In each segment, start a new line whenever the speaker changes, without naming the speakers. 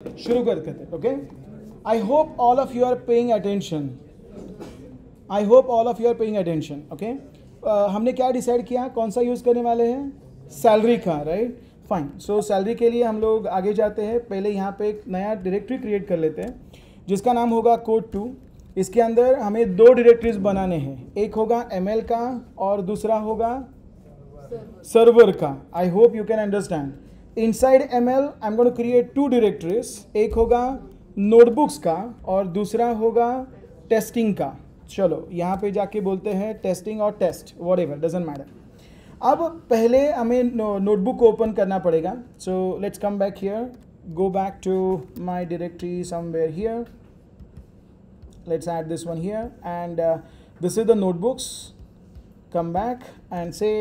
शुरू करते थे okay I hope all of you are paying attention I hope all of you are paying attention okay हमने क्या decide किया? कौन सा यूज़ करने वाले हैं? सैलरी का राइट फाइन सो सैलरी के लिए हम लोग आगे जाते हैं। पहले यहाँ पे एक नया डायरेक्टरी क्रिएट कर लेते हैं जिसका नाम होगा कोड टू इसके अंदर हमें दो डायरेक्टरीज बनाने हैं। एक होगा एमएल का और दूसरा होगा सर्वर का। I hope you can understand inside M L I am going create two directories एक होगा नोटबुक्स का और दूसरा होगा टेस्टिंग का। चलो यहाँ पे जाके बोलते हैं टेस्टिंग और test whatever doesn't matter अब पहले हमें नोटबुक को ओपन करना पड़ेगा। So let's come back here go back to my directory somewhere here. Let's add this one here and uh, this is the notebooks. Come back and say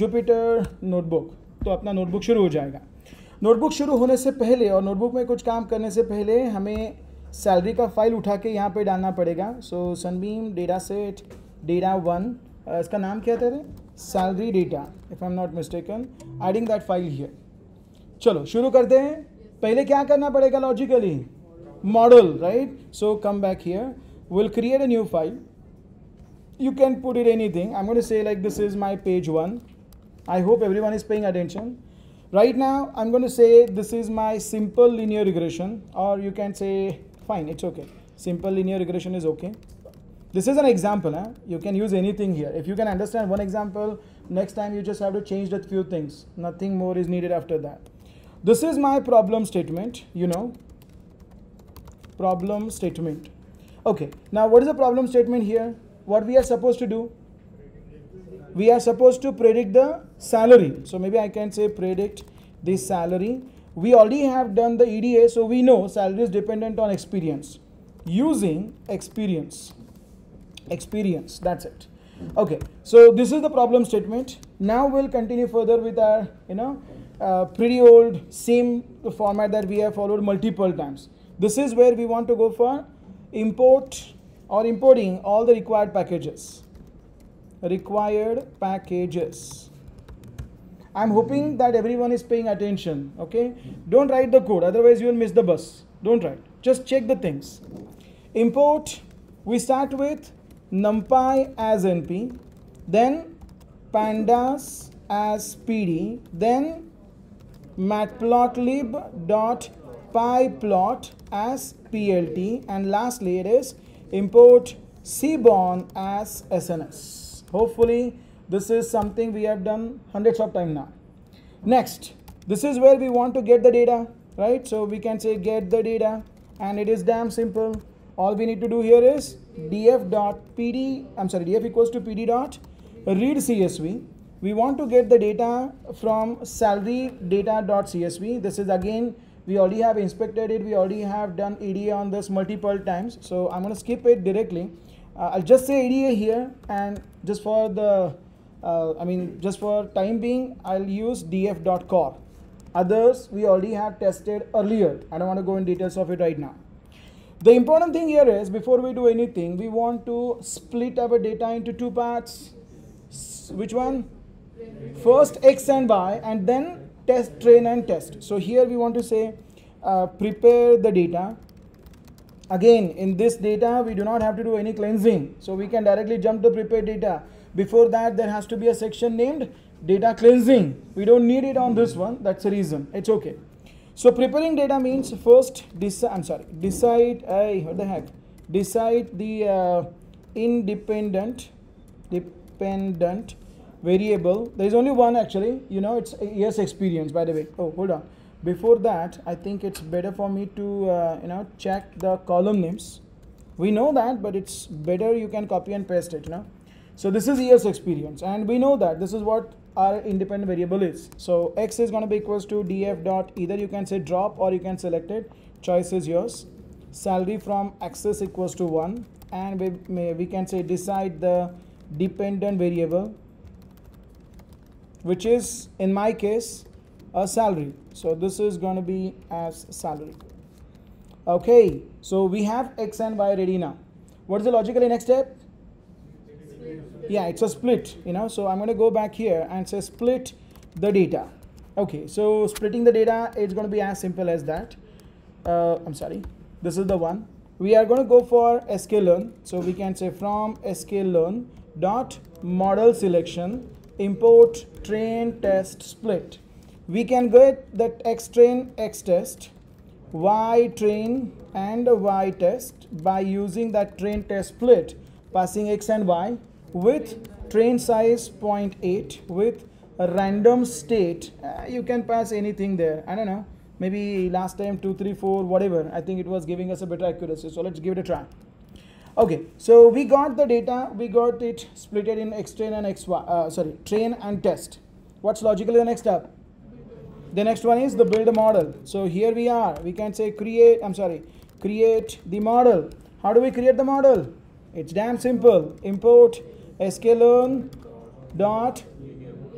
jupyter notebook. तो अपना notebook शुरू हो जाएगा। Notebook शुरू होने से पहले और नोटबुक में कुछ काम करने से पहले हमें सैलरी का फ़ाइल उठा के यहाँ पे डालना पड़ेगा। So sunbeam data set data one इसका नाम क्या तेरे salary data if I am not mistaken adding that file here चलो, शुरू करते हैं। पहले क्या करना पड़ेगा logically model right so come back here will create a new file you can put it anything. I'm going to say like this is my page 1 i hope everyone is paying attention. Right now i'm going to say this is my simple linear regression or you can say fine it's okay. Simple linear regression is okay. This is an example huh? you can use anything here. If you can understand one example next time you just have to change that few things. Nothing more is needed after that. This is my problem statement you know. Problem statement. Okay now what is the problem statement here? What we are supposed to do? We are supposed to predict the salary. So maybe i can say predict the salary. We already have done the eda so we know salary is dependent on experience. Using experience. Experience. That's it. Okay. So this is the problem statement. Now we'll continue further with our you know uh, pretty old same format that we have followed multiple times. This is where we want to go for import or importing all the required packages. Required packages i'm hoping that everyone is paying attention okay? Don't write the code otherwise you will miss the bus. Don't write. Just check the things. Import we start with numpy as np then pandas as pd then matplotlib.pyplot as plt and lastly it is import seaborn as sns hopefully this is something we have done hundreds of times now. Next this is where we want to get the data right? So we can say get the data and it is damn simple. All we need to do here is df dot pd, i'm sorry df equals to pd dot read csv we want to get the data from salary data dot CSV. this is again we already have inspected it. We already have done eda on this multiple times. So i'm going to skip it directly. Uh, i'll just say eda here and just for the uh, i mean just for time being i'll use df.corr others we already have tested earlier. I don't want to go in details of it right now. The important thing here is before we do anything we want to split our data into two parts. Which one? First x and y and then test train and test. So here we want to say uh, prepare the data. Again in this data we do not have to do any cleansing. So we can directly jump to prepare data before that there has to be a section named data cleansing. We don't need it on this one. That's the reason. It's okay. So preparing data means first decide i'm sorry decide hey what the heck? Decide the uh, independent dependent variable. There is only one actually. You know it's years experience by the way. Oh hold on. Before that i think it's better for me to uh, you know check the column names. We know that but it's better you can copy and paste it you know so this is years experience and we know that this is what our independent variable is. So x is going to be equals to df dot either you can say drop or you can select it. Choice is yours. Salary from axis equals to 1 and we, may, we can say decide the dependent variable which is in my case a salary. So this is going to be as salary. Okay so we have x and y ready now. What is the logically next step yeah it's a split you know so i'm going to go back here and say split the data okay so splitting the data it's going to be as simple as that uh, I'm sorry, this is the one. We are going to go for sklearn. So we can say from sklearn dot model selection import train test split. We can get that x train x test, y train and y test by using that train test split passing x and y with train size 0.8 with a random state. Uh, you can pass anything there. I don't know. Maybe last time 2 3 4 whatever. I think it was giving us a better accuracy. So let's give it a try. Okay so we got the data. We got it splitted in x train and x uh, sorry train and test. What's logically the next step? The next one is the build a model. So here we are. We can say create i'm sorry create the model. How do we create the model? It's damn simple. Import sklearn dot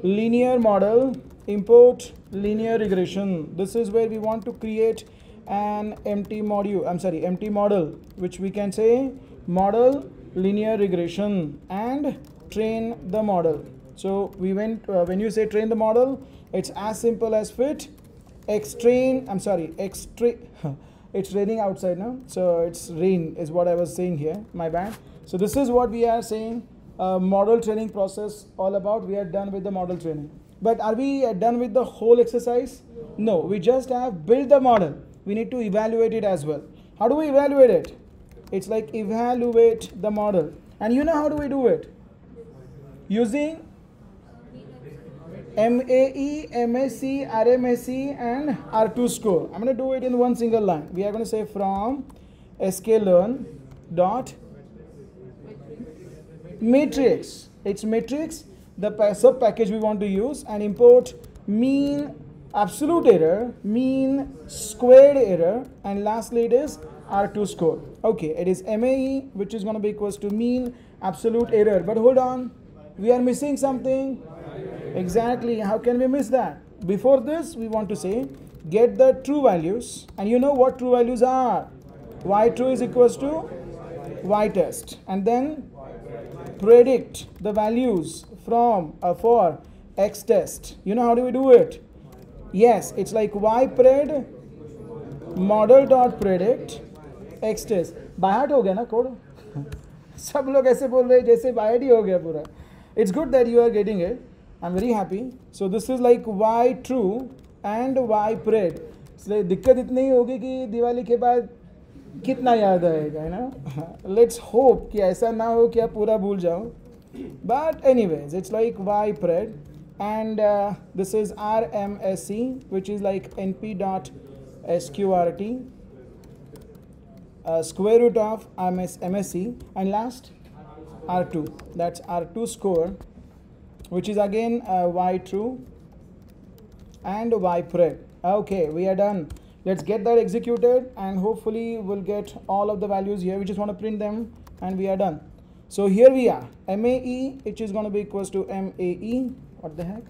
linear model import linear regression. This is where we want to create an empty module i'm sorry empty model which we can say model linear regression and train the model. So we went uh, when you say train the model it's as simple as fit x train i'm sorry x train it's raining outside now so it's rain is what i was saying here my bad. So this is what we are saying model training process all about we are done with the model training but are we done with the whole exercise? No, we just have built the model. We need to evaluate it as well. How do we evaluate it? It's like evaluate the model. And you know how do we do it? Using MAE, MSE, RMSE and R2 score. I'm going to do it in one single line. We are going to say from sklearn dot metrics. It's metrics the sub package we want to use and import mean absolute error, mean squared error, and lastly it is R2 score. Okay, it is MAE which is going to be equals to mean absolute error. But hold on, we are missing something. Exactly, how can we miss that? Before this, we want to say get the true values, and you know what true values are. Y true is equals to Y test, and then predict the values from uh, for x test. You know how do we do it? Yes, it's like y pred model dot predict x test. बाहट हो गया ना code सब लोग ऐसे बोल रहे जैसे बाहट ही हो गया पूरा it's good that you are getting it I am very happy so this is like why true and Y pred इसलिए दिक्कत इतनी होगी कि दिवाली के बाद कितना याद आएगा है ना लेट्स होप कि ऐसा ना हो कि आप पूरा भूल जाओ but any ways it's like y pred and this is R M S C which is like N P dot S Q R T square root of MS, MSE and last R2 that's R2 score which is again uh, Y true and Y pred okay we are done let's get that executed and hopefully we'll get all of the values here we just want to print them and we are done so here we are, MAE, which is going to be equals to MAE. What the heck?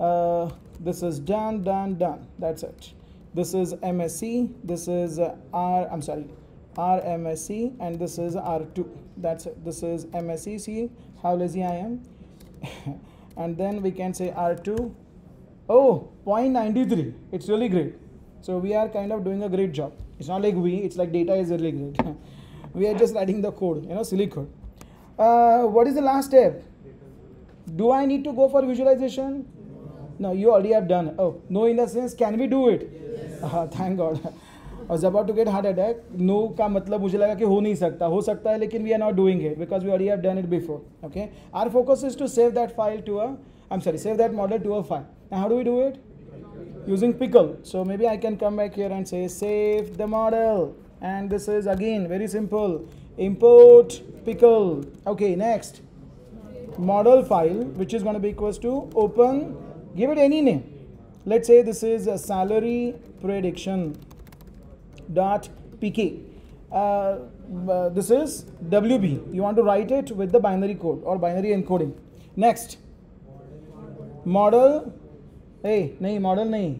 Uh, this is done, done, done. That's it. This is MSE. This is uh, R. I'm sorry, RMSE, and this is R2. That's it. This is MSE. See how lazy I am. and then we can say R2. Oh, 0.93. It's really great. So we are kind of doing a great job. It's not like we. It's like data is really great. we are just writing the code. You know, silly code. Uh, what is the last step? Do I need to go for visualization? No, you already have done. Oh, no, in the sense, can we do it? Yes. Uh, thank God. I was about to get heart attack. No का मतलब मुझे लगा कि हो नहीं सकता हो सकता है लेकिन we are not doing it because we already have done it before. Okay. Our focus is to save that file to a I'm sorry, save that model to a file. Now how do we do it? Using pickle. So maybe I can come back here and say save the model. And this is again very simple. Import pickle. Okay next. Model file which is going to be equals to open. Give it any name. Let's say this is a salary prediction dot pk uh, uh, this is wb you want to write it with the binary code or binary encoding. Next. Model hey nahi model nahi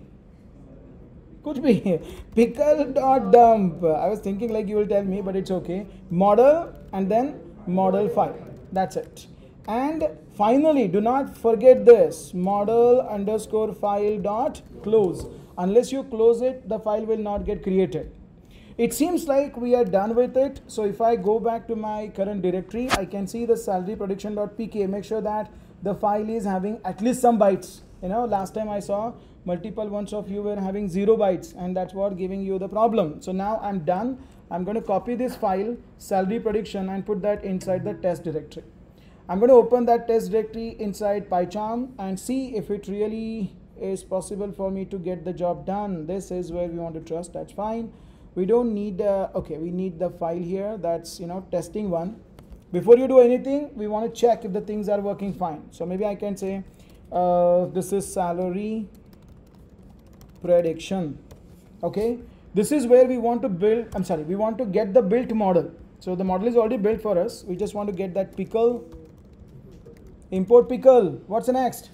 कुछ भी pickle dot dump I was thinking like you will tell me but it's okay model and then model file that's it and finally do not forget this model underscore file dot close unless you close it the file will not get created it seems like we are done with it so if i go back to my current directory i can see the salary prediction.pk make sure that the file is having at least some bytes you know last time i saw multiple ones of you were having zero bytes and that's what giving you the problem. So now i'm done. I'm going to copy this file salary prediction and put that inside the test directory. I'm going to open that test directory inside pycharm and see if it really is possible for me to get the job done. This is where we want to trust. That's fine. We don't need uh, okay we need the file here. That's you know testing one. Before you do anything we want to check if the things are working fine. So maybe i can say uh, this is salary prediction okay? This is where we want to build i'm sorry we want to get the built model. So the model is already built for us. We just want to get that pickle. Import pickle. What's next?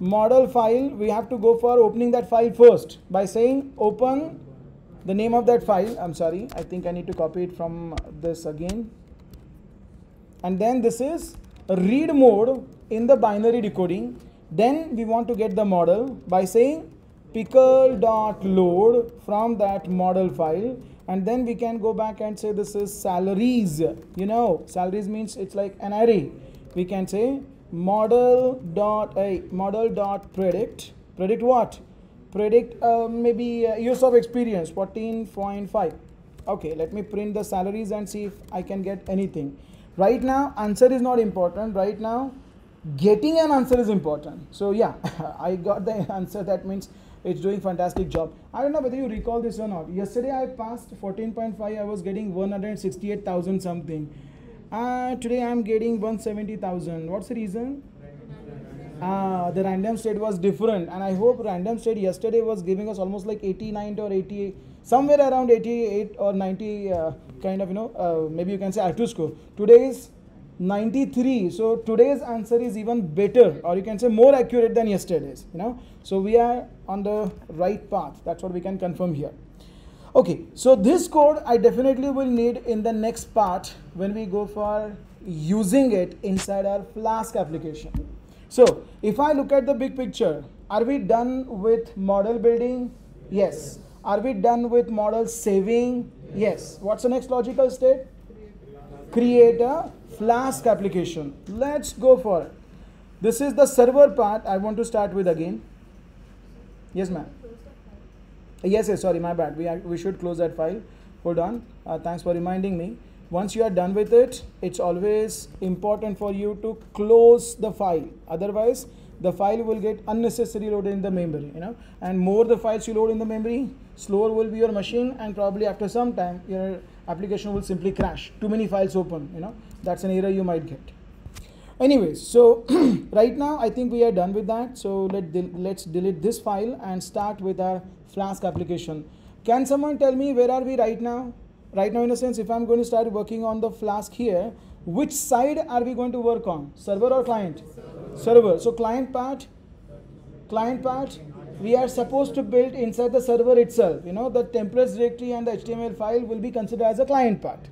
Model file. We have to go for opening that file first by saying open the name of that file. I'm sorry i think i need to copy it from this again. And then this is read mode in the binary decoding then we want to get the model by saying pickle.load from that model file and then we can go back and say this is salaries. You know salaries means it's like an array. We can say model dot a model dot predict. Predict what? Predict uh, maybe uh, years of experience 14.5 okay let me print the salaries and see if i can get anything. Right now answer is not important. Right now getting an answer is important. So yeah i got the answer. That means it's doing fantastic job. I don't know whether you recall this or not. Yesterday i passed 14.5 i was getting 168000 something. Uh, today i'm getting 170000 what's the reason? Uh, the random state was different. And i hope random state yesterday was giving us almost like 89 or 88 somewhere around 88 or 90 uh, kind of you know uh, maybe you can say R2 score today is 93 so today's answer is even better or you can say more accurate than yesterday's you know. So we are on the right path. That's what we can confirm here. Okay so this code i definitely will need in the next part when we go for using it inside our flask application. So if i look at the big picture are we done with model building? Yes. Are we done with model saving? Yes. What's the next logical step? Create a flask application. Let's go for it. This is the server part. I want to start with again. Yes ma'am. Yes yes sorry my bad. We, are, we should close that file. Hold on. Uh, thanks for reminding me. Once you are done with it it's always important for you to close the file. Otherwise the file will get unnecessarily loaded in the memory you know. And more the files you load in the memory slower will be your machine and probably after some time your application will simply crash. Too many files open you know. That's an error you might get. Anyways so right now i think we are done with that. So let let's delete this file and start with our flask application. Can someone tell me where are we right now? Right now in a sense if i'm going to start working on the flask here which side are we going to work on? Server or client? server so client part client part we are supposed to build inside the server itself. You know the templates directory and the html file will be considered as a client part.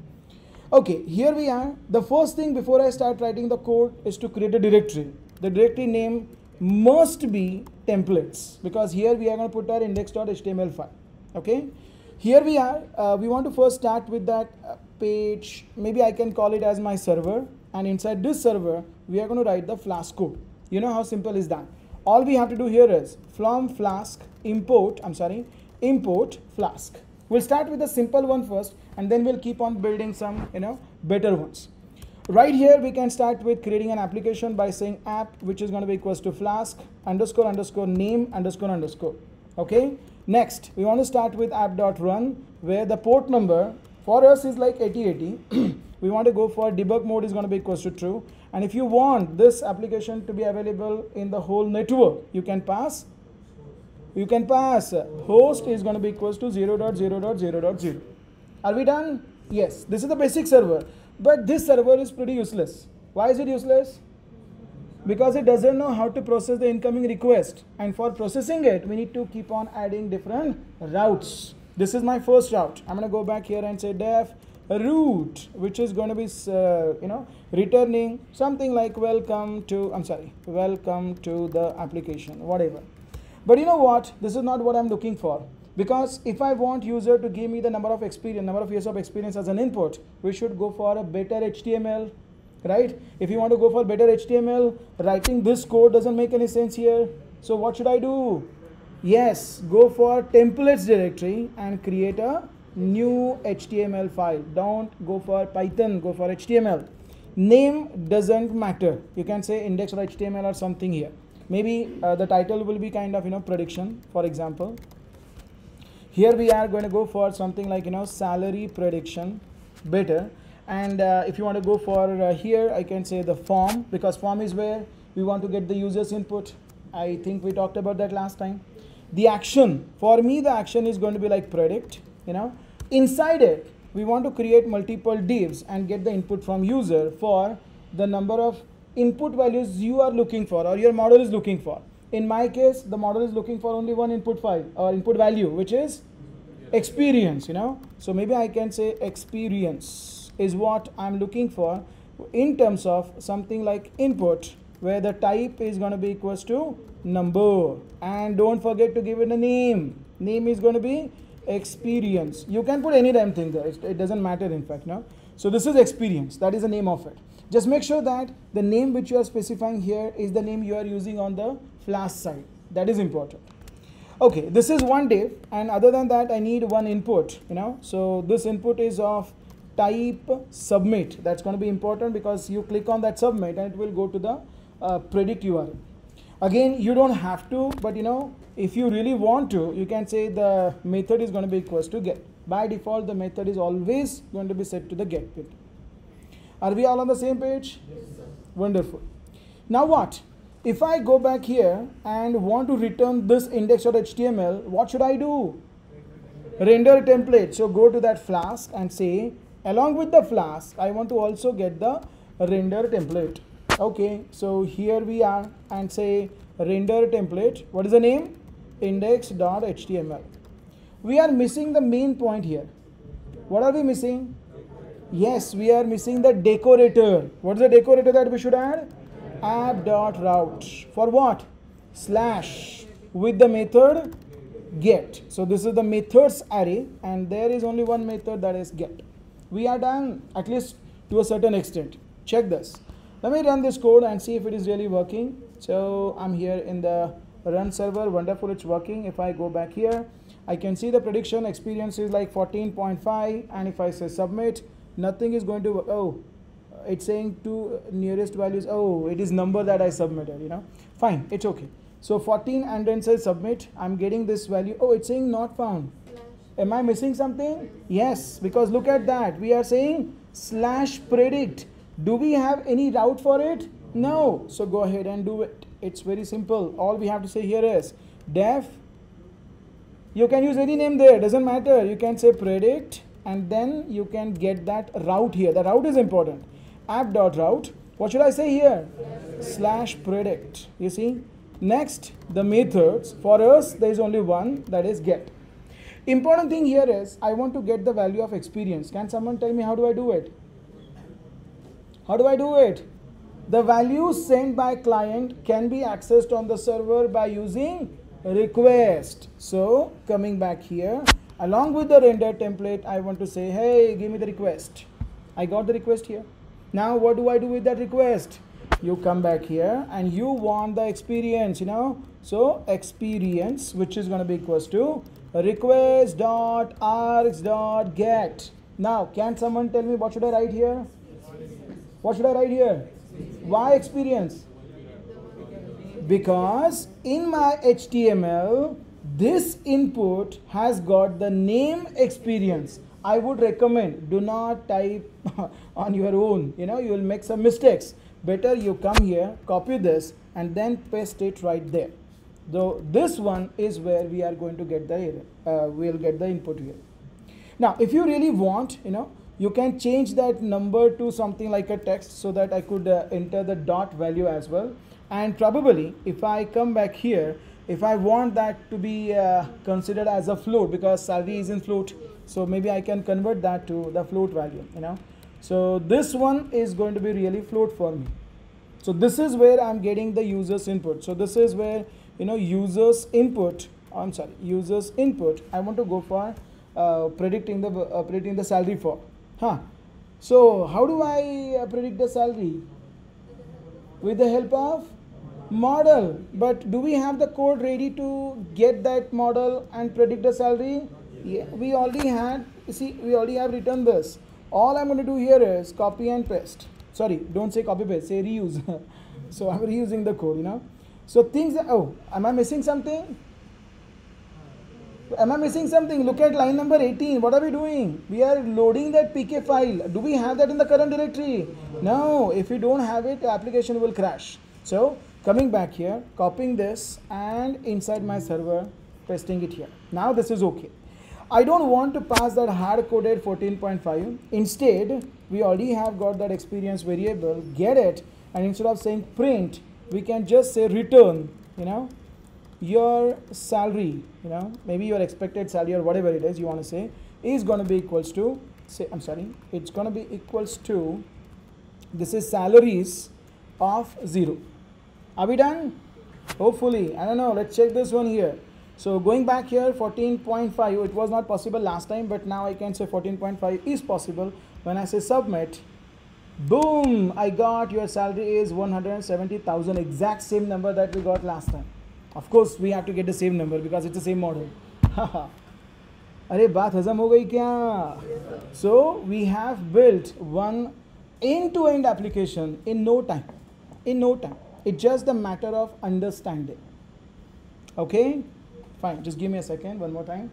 Okay here we are. The first thing before i start writing the code is to create a directory. The directory name must be templates because here we are going to put our index.html file. Okay? Here we are uh, we want to first start with that uh, page. Maybe i can call it as my server and inside this server we are going to write the flask code. You know how simple is that? All we have to do here is from flask import i'm sorry import flask. We'll start with the simple one first and then we'll keep on building some you know better ones. Right here we can start with creating an application by saying app which is going to be equals to flask underscore underscore name underscore underscore. Okay? Next we want to start with app.run where the port number for us is like 8080 we want to go for debug mode is going to be equals to true. And if you want this application to be available in the whole network you can pass. You can pass. Host is going to be equals to 0.0.0.0 are we done? Yes. This is the basic server. But this server is pretty useless. Why is it useless? Because it doesn't know how to process the incoming request. And for processing it we need to keep on adding different routes. This is my first route. I'm going to go back here and say def root which is going to be uh, you know returning something like welcome to i'm sorry welcome to the application whatever But you know what? This is not what I'm looking for. Because if I want user to give me the number of experience, number of years of experience as an input, we should go for a better HTML, right? If you want to go for better HTML, writing this code doesn't make any sense here. So what should I do? Yes, go for templates directory and create a new HTML file. Don't go for Python, go for HTML. Name doesn't matter. You can say index.html or something here. Maybe uh, the title will be kind of, you know, prediction, for example. Here we are going to go for something like, you know, salary prediction, better. And uh, if you want to go for uh, here, I can say the form because form is where we want to get the user's input. I think we talked about that last time. The action, for me, the action is going to be like predict, you know. Inside it, we want to create multiple divs and get the input from user for the number of input values you are looking for or your model is looking for. In my case, the model is looking for only one input file or input value, which is experience, you know. So maybe I can say experience is what I'm looking for in terms of something like input where the type is going to be equals to number and don't forget to give it a name. Name is going to be experience. You can put any damn thing there. It, it doesn't matter in fact, no. So this is experience. That is the name of it. Just make sure that the name which you are specifying here is the name you are using on the Flask side. That is important. Okay, this is one div and other than that I need one input, you know. So this input is of type submit. That's going to be important because you click on that submit and it will go to the uh, predict URL. Again, you don't have to, but you know, if you really want to, you can say the method is going to be equals to get. By default, the method is always going to be set to the get bit. Are we all on the same page? Yes, Wonderful. Now what? If I go back here and want to return this index.html, what should I do? Render template. So go to that flask and say, along with the flask, I want to also get the render template. Okay, so here we are and say render template. What is the name? Index.html. We are missing the main point here. What are we missing? Yes, we are missing the decorator. What is the decorator that we should add? app.route. For what? Slash with the method get. So this is the methods array and there is only one method that is get. We are done at least to a certain extent. Check this. Let me run this code and see if it is really working. So I'm here in the run server. Wonderful, it's working. If I go back here, I can see the prediction experience is like 14.5 and if I say submit, nothing is going to work. Oh, it's saying two nearest values. Oh, it is number that I submitted, you know. Fine, it's okay. So 14 and then says submit. I'm getting this value. Oh, it's saying not found. Am I missing something? Yes, because look at that. We are saying slash predict. Do we have any route for it? No. So go ahead and do it. It's very simple. All we have to say here is def. You can use any name there. Doesn't matter. You can say predict and then you can get that route here. The route is important. App.route. What should I say here? Slash predict. You see? Next, the methods. For us, there is only one that is get. Important thing here is I want to get the value of experience. Can someone tell me how do I do it? How do I do it? The values sent by client can be accessed on the server by using request. So coming back here, along with the render template, I want to say, hey, give me the request. I got the request here. Now what do I do with that request? You come back here and you want the experience, you know. So experience, which is going to be equals to request dot args dot get. Now, can someone tell me what should I write here? What should I write here? Why experience? Because in my HTML, this input has got the name experience. I would recommend do not type on your own. You know, you will make some mistakes. Better you come here, copy this, and then paste it right there. Though this one is where we are going to get the uh, we'll get the input here. Now, if you really want, you know, you can change that number to something like a text so that I could uh, enter the dot value as well. And probably if I come back here, if I want that to be uh, considered as a float because salary is in float, so maybe I can convert that to the float value, you know. So this one is going to be really float for me. So this is where I'm getting the user's input. So this is where you know users input i'm sorry users input i want to go for uh, predicting the uh, predicting the salary for huh. So how do i uh, predict the salary? With the help of model. But do we have the code ready to get that model and predict the salary? Yeah, we already had see we already have written this. All i'm going to do here is copy and paste. Sorry don't say copy paste say reuse. So i'm reusing the code you know? So things that, oh am i missing something am i missing something? Look at line number 18 what are we doing? We are loading that pk file. Do we have that in the current directory? No. If we don't have it the application will crash. So coming back here copying this and inside my server pasting it here. Now this is okay. I don't want to pass that hard coded 14.5 instead we already have got that experience variable. Get it. And instead of saying print we can just say return you know your salary you know maybe your expected salary or whatever it is you want to say is going to be equals to say I'm sorry it's going to be equals to this is salaries of 0 are we done? Hopefully. I don't know. Let's check this one here. So going back here 14.5 it was not possible last time but now I can say 14.5 is possible when I say submit boom I got your salary is 170,000 exact same number that we got last time of course we have to get the same number because it's the same model अरे बात हजम हो गई क्या so we have built one end-to-end application in no time in no time it's just the matter of understanding. Okay? Fine. Just give me a second. One more time.